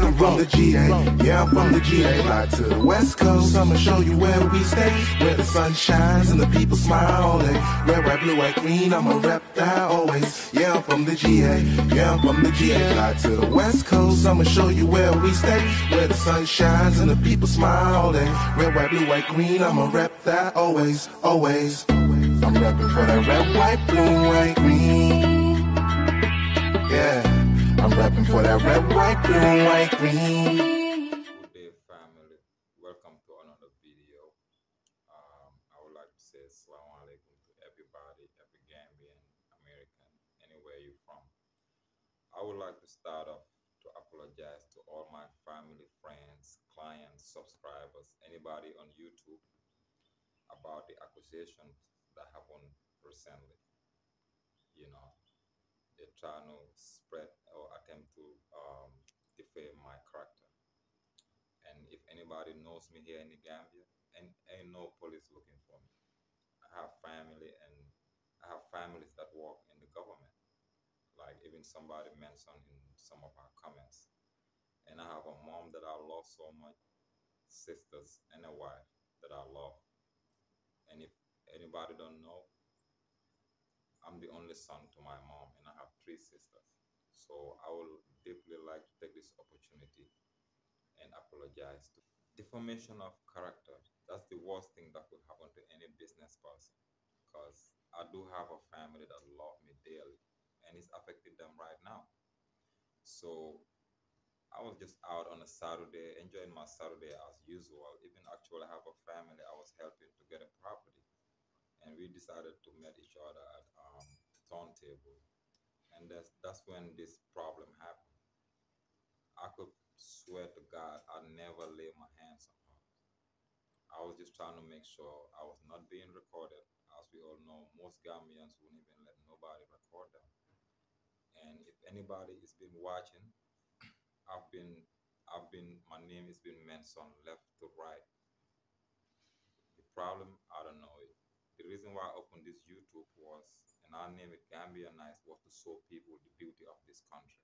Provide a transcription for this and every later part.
I'm from the GA. Yeah, I'm from the GA. Fly to the West Coast. I'ma show you where we stay. Where the sun shines and the people smile day. Red, white, blue, white, green. I'ma rep that always. Yeah, I'm from the GA. Yeah, I'm from the GA. Fly to the West Coast. I'ma show you where we stay. Where the sun shines and the people smile day. Red, white, blue, white, green. I'ma rep that always, always. I'm repping for that red, white, blue, white, green. Yeah, I'm for that red, white, blue, white, green. Good day, family. Welcome to another video. Um, I would like to say Assalamu alaikum to everybody, every Gambian, American, anywhere you're from. I would like to start off to apologize to all my family, friends, clients, subscribers, anybody on YouTube about the accusations that happened recently. You know, they're trying to spread or attempt to um, defame my character. And if anybody knows me here in the Gambia, and ain't no police looking for me. I have family and I have families that work in the government. Like even somebody mentioned in some of our comments. And I have a mom that I love so much, sisters and a wife that I love. And if anybody don't know, I'm the only son to my mom, three sisters. So I would deeply like to take this opportunity and apologize. To defamation of character, that's the worst thing that could happen to any business person because I do have a family that love me dearly and it's affecting them right now. So I was just out on a Saturday, enjoying my Saturday as usual. Even actually I have a family I was helping to get a property and we decided to meet each other at um, turntable, and that's that's when this problem happened. I could swear to God, I never lay my hands on her. I was just trying to make sure I was not being recorded. As we all know, most Gambians wouldn't even let nobody record them. And if anybody has been watching, I've been, I've been, my name has been mentioned left to right. The problem, I don't know it the reason why I opened this YouTube was, and I named it Gambia Nice, was to show people the beauty of this country.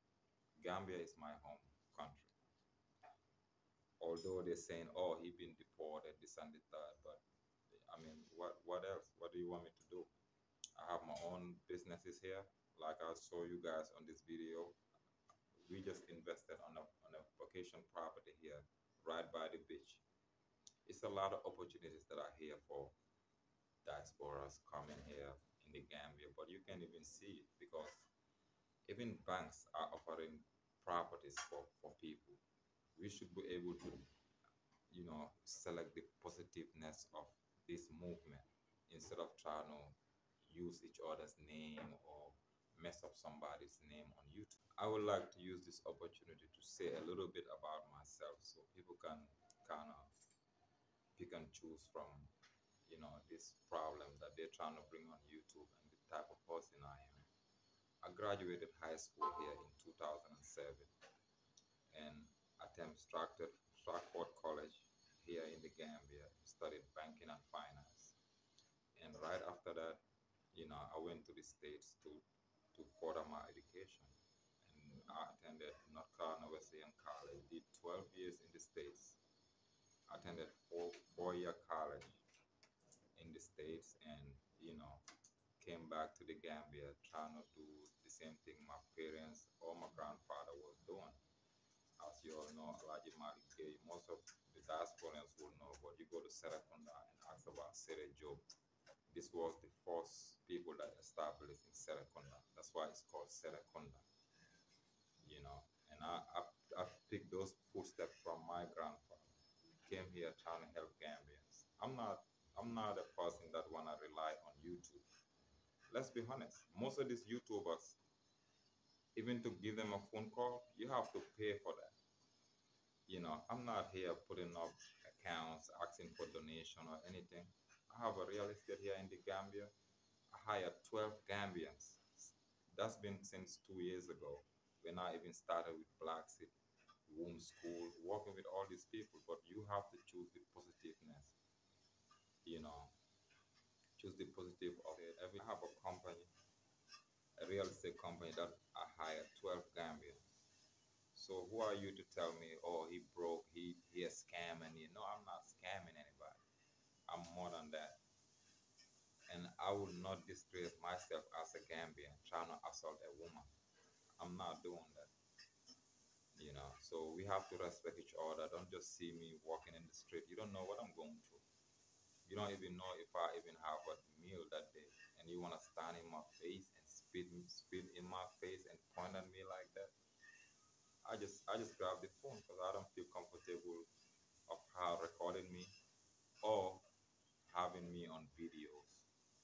Gambia is my home country. Although they're saying, oh, he been deported, this and third, but I mean, what what else? What do you want me to do? I have my own businesses here. Like I show you guys on this video, we just invested on a on a vacation property here, right by the beach. It's a lot of opportunities that are here for diasporas coming here in the Gambia, but you can't even see it because even banks are offering properties for, for people. We should be able to, you know, select the positiveness of this movement instead of trying to use each other's name or mess up somebody's name on YouTube. I would like to use this opportunity to say a little bit about myself so people can kind of pick and choose from you know, this problem that they're trying to bring on YouTube and the type of person I am. I graduated high school here in 2007 and attended Stratford, Stratford College here in the Gambia, studied banking and finance. And right after that, you know, I went to the States to, to further my education. And I attended North Carolina Wesleyan College, did 12 years in the States, attended four, four-year college States and, you know, came back to the Gambia trying to do the same thing my parents or my grandfather was doing. As you all know, Alaji Malik most of the diasporans will know, but you go to Serekunda and ask about Sayerr Jobe. This was the first people that established in Serekunda. That's why it's called Serekunda. You know, and I, I, I picked those footsteps from my grandfather. Came here trying to help Gambians. I'm not I'm not a person that wanna rely on YouTube. Let's be honest. Most of these YouTubers, even to give them a phone call, you have to pay for that. You know, I'm not here putting up accounts, asking for donation or anything. I have a real estate here in the Gambia. I hired 12 Gambians. That's been since two years ago when I even started with Black City, Womb School, working with all these people. But you have to choose the positiveness you know, choose the positive of it. Every I have a company, a real estate company that I hire 12 Gambians. So who are you to tell me, oh, he broke, he he a scamming you? No, I'm not scamming anybody. I'm more than that. And I will not disgrace myself as a Gambian trying to assault a woman. I'm not doing that. You know, so we have to respect each other. Don't just see me walking in the street. You don't know what I'm going through. You don't even know if I even have a meal that day. And you want to stand in my face and spit, spit in my face and point at me like that I just I just grab the phone because I don't feel comfortable of her recording me or having me on videos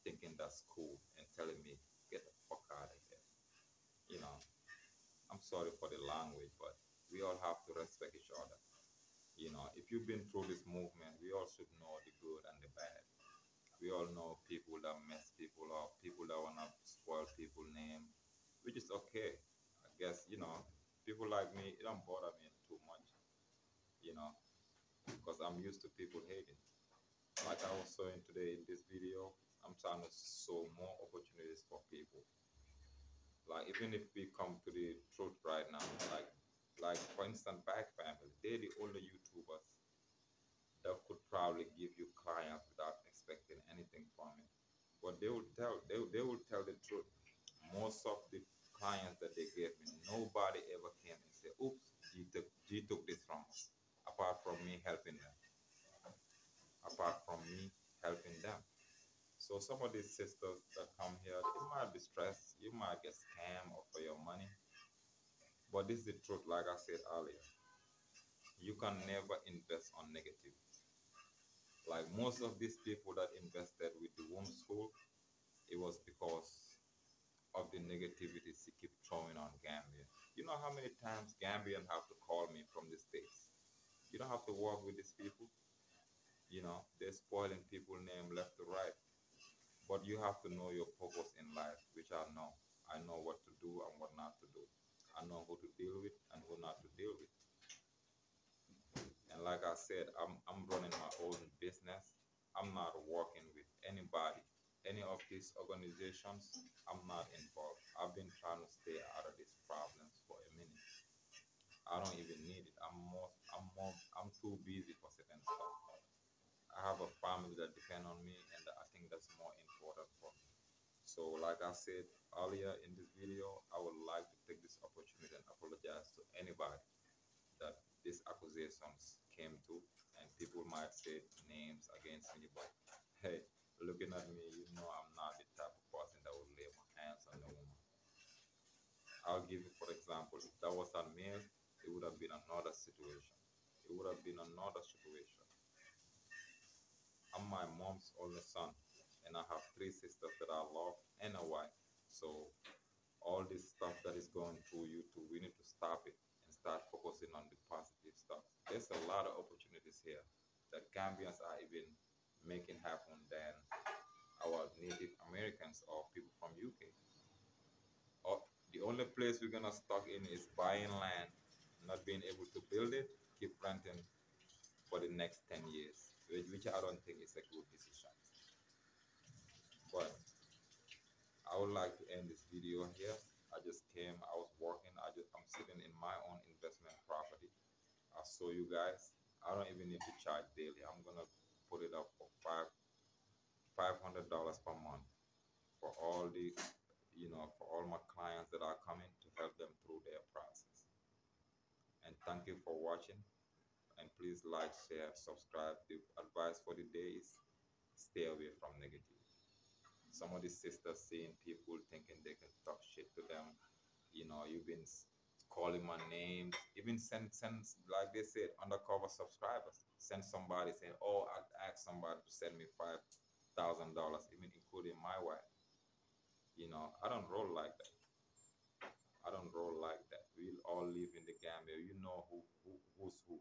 thinking that's cool and telling me get the fuck out of here. You know, I'm sorry for the language, but we all have to respect each other. You know, if you've been through this movement, we all should know the good and the bad. We all know people that mess people up, people that wanna spoil people's name, which is okay. I guess, you know, people like me, it don't bother me too much, you know, because I'm used to people hating. Like I was showing today in this video, I'm trying to show more opportunities for people. Like even if we come to the truth right now, like like for instance, Back Family, they're the only YouTubers that could probably give you clients without expecting anything from it. But they will tell they, they will tell the truth. Most of the clients that they gave me, nobody ever came and said, oops, G took, G took this from us, apart from me helping them. Apart from me helping them. So some of these sisters that come here, they might be stressed, you might get scammed or for your money. But this is the truth, like I said earlier. You can never invest on negative. Like most of these people that invested with the womb school, it was because of the negativity she keep throwing on Gambia. You know how many times Gambian have to call me from the States? You don't have to work with these people. You know, they're spoiling people name left to right. But you have to know your purpose in life, which I know. I know what to do and what not to do. I know who to deal with and who not to deal with. And like I said, I'm, I'm running my own business. I'm not working with anybody any of these organizations, I'm not involved. I've been trying to stay out of these problems for a minute. I don't even need it. I'm more, I'm more, I'm too busy for certain stuff. I have a family that depend on me, and I think that's more important for me. So, like I said earlier in this video, I would like to take this opportunity and apologize to anybody that these accusations came to, and people might say names against me, but hey, looking at me, you know I'm not the type of person that would lay my hands on a woman. I'll give you, for example, if that was a male, it would have been another situation. It would have been another situation. I'm my mom's only son, and I have three sisters that I love and a wife. So all this stuff that is going through you too, we need to stop it and start focusing on the positive stuff. There's a lot of opportunities here that Gambians are even making happen than our Native Americans or people from UK. Or oh, the only place we're gonna stuck in is buying land, not being able to build it, keep renting for the next 10 years, which I don't think is a good decision. But I would like to end this video here. I just came, I was working, I just I'm sitting in my own investment property. I saw you guys. I don't even need to charge daily. I'm gonna put it up for five five hundred dollars per month for all the you know for all my clients that are coming to help them through their process and thank you for watching and please like share subscribe the advice for the day is stay away from negativity some of the sisters seeing people thinking they can talk shit to them you know you've been calling my name, even send send like they said undercover subscribers. Send somebody saying, "Oh, I asked somebody to send me five thousand dollars, even including my wife." You know, I don't roll like that. I don't roll like that. We all live in the Gambia. You know who, who who's who.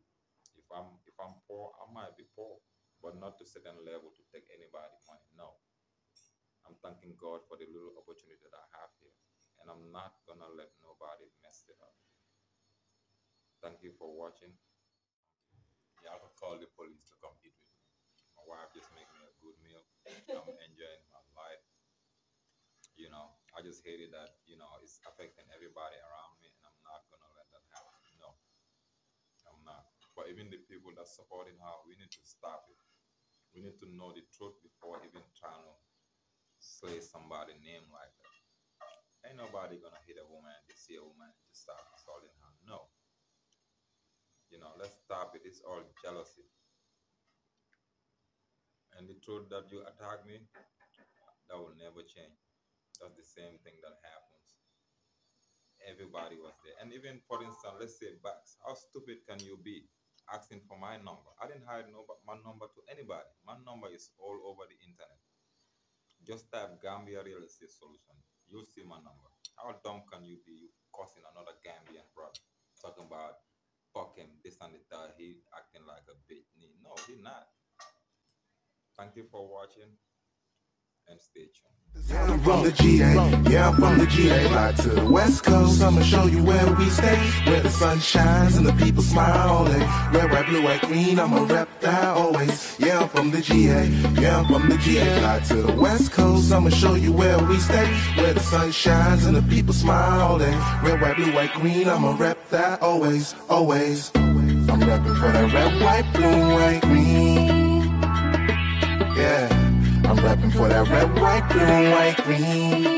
If I'm if I'm poor, I might be poor, but not to certain level to take anybody money. No. I'm thanking God for the little opportunity that I have here and I'm not gonna let nobody mess it up. Thank you for watching. Yeah, I could call the police to come eat with me. My wife just make me a good meal. I'm enjoying my life. You know, I just hated that, you know, it's affecting everybody around me and I'm not gonna let that happen. No. I'm not. But even the people that supporting her, we need to stop it. We need to know the truth before even trying to say somebody name like that. Ain't nobody gonna hit a woman to see a woman just start assaulting her. No. You know, let's stop it. It's all jealousy. And the truth that you attack me, that will never change. That's the same thing that happens. Everybody was there. And even for instance, let's say Bax, how stupid can you be? asking for my number. I didn't hide no, my number to anybody. My number is all over the internet. Just type Gambia Real Estate Solution. You'll see my number. How dumb can you be? You causing another Gambian brother talking about fuck him, this and that. He acting like a bitch. No, he not. Thank you for watching and stay tuned. I'm from the GA, yeah, I'm from the GA. Fly to the West Coast, I'ma show you where we stay. Where the sun shines and the people smile day. Red, white, blue, white, green, I'ma rep that always. Yeah, I'm from the GA, yeah, I'm from the GA. Fly to the West Coast, I'ma show you where we stay. Where the sun shines and the people smile all day. Red, white, blue, white, green, I'ma rep that always, always. I'm repping for that red, white, blue, white, green. Yeah. I'm rapping for that red, white, blue, white, green.